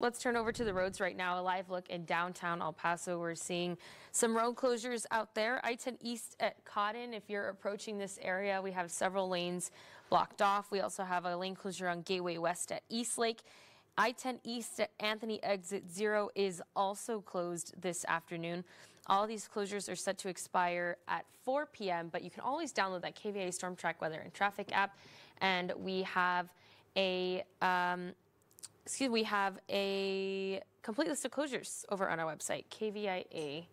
Let's turn over to the roads right now. A live look in downtown El Paso. We're seeing some road closures out there. I-10 East at Cotton. If you're approaching this area, we have several lanes blocked off. We also have a lane closure on Gateway West at Eastlake. I-10 East at Anthony Exit 0 is also closed this afternoon. All these closures are set to expire at 4 p.m., but you can always download that KVIA Storm Track Weather and Traffic app. And we have a um, excuse we have a complete list of closures over on our website, kvia.com.